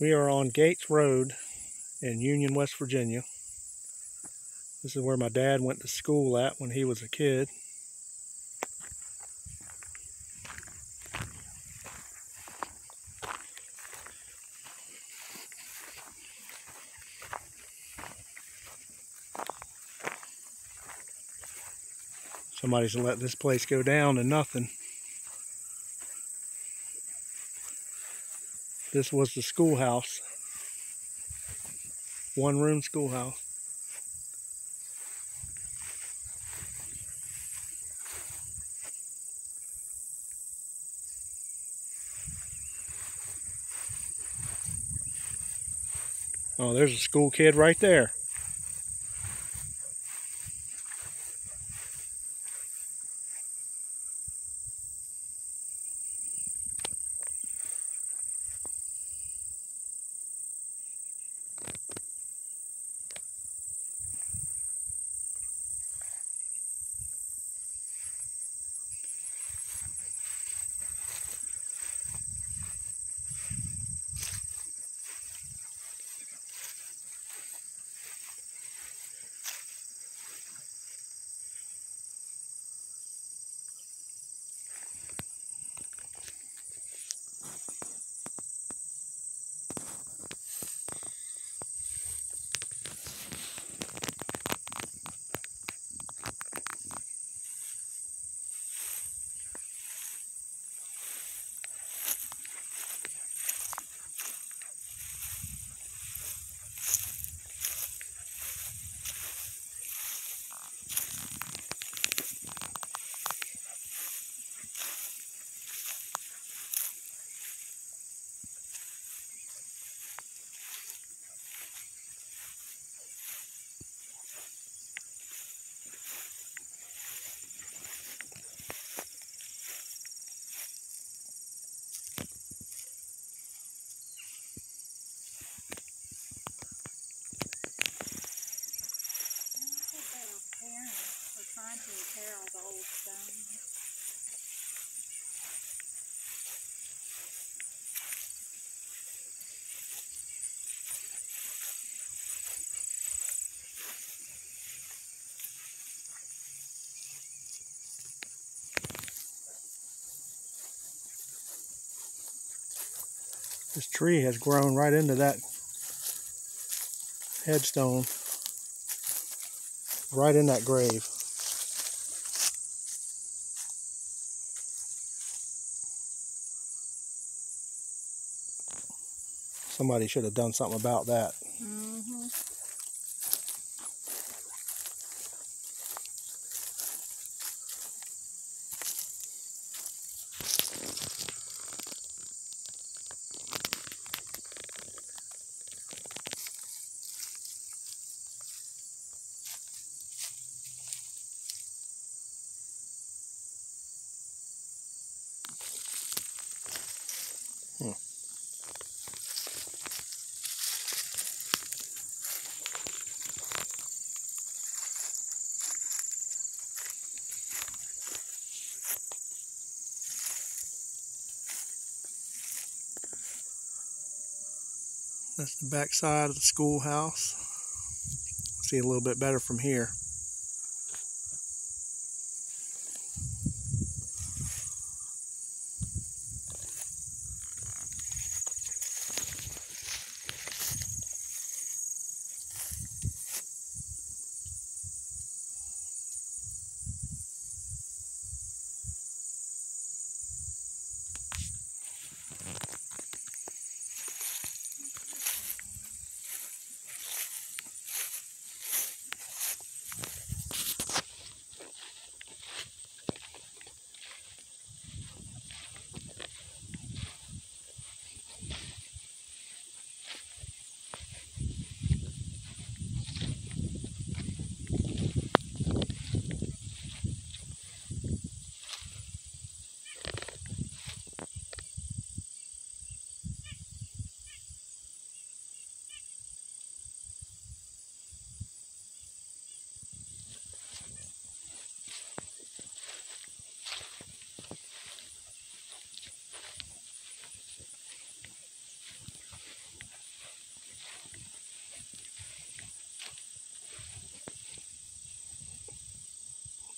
We are on Gates Road in Union, West Virginia. This is where my dad went to school at when he was a kid. Somebody's let this place go down to nothing. This was the schoolhouse. One room schoolhouse. Oh, there's a school kid right there. This tree has grown right into that headstone, right in that grave. Somebody should have done something about that. Mm-hmm. That's the back side of the schoolhouse. See a little bit better from here.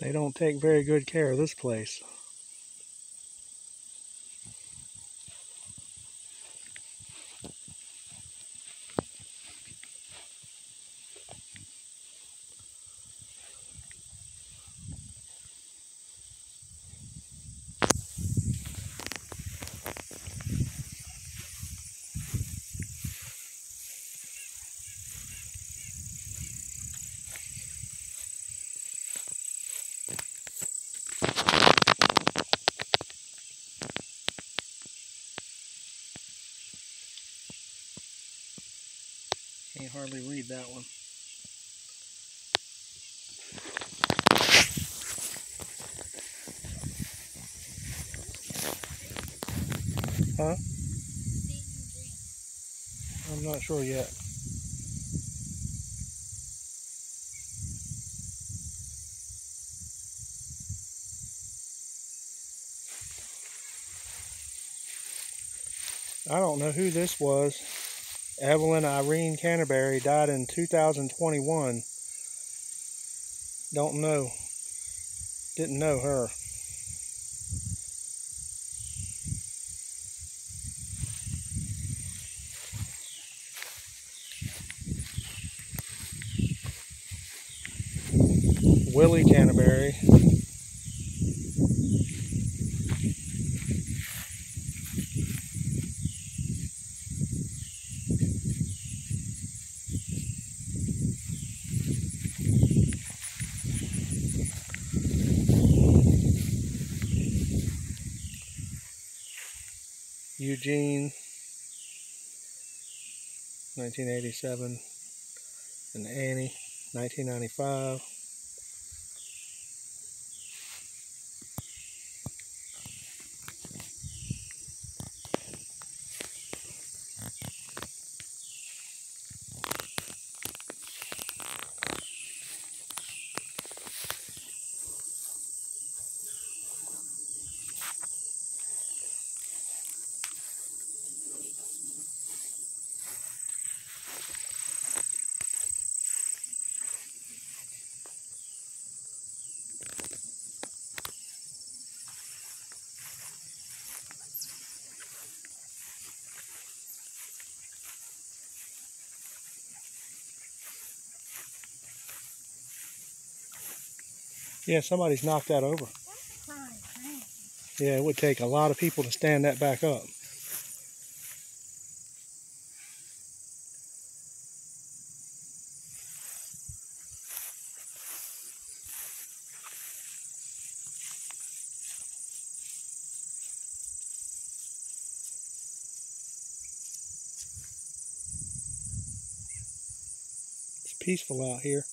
They don't take very good care of this place. Hardly read that one. Huh? I'm not sure yet. I don't know who this was. Evelyn Irene Canterbury died in 2021. Don't know. Didn't know her. Willie Canterbury. Eugene, 1987, and Annie, 1995. Yeah, somebody's knocked that over. Yeah, it would take a lot of people to stand that back up. It's peaceful out here.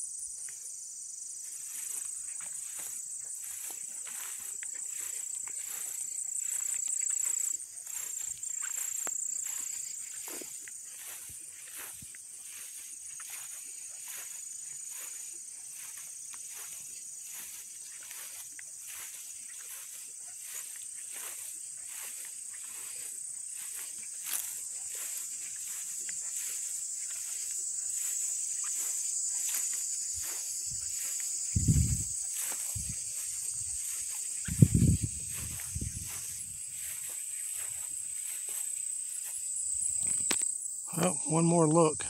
Well, one more look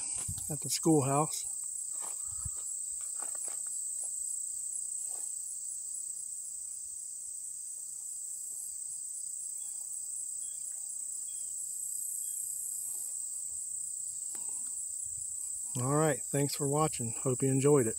at the schoolhouse. All right, thanks for watching. Hope you enjoyed it.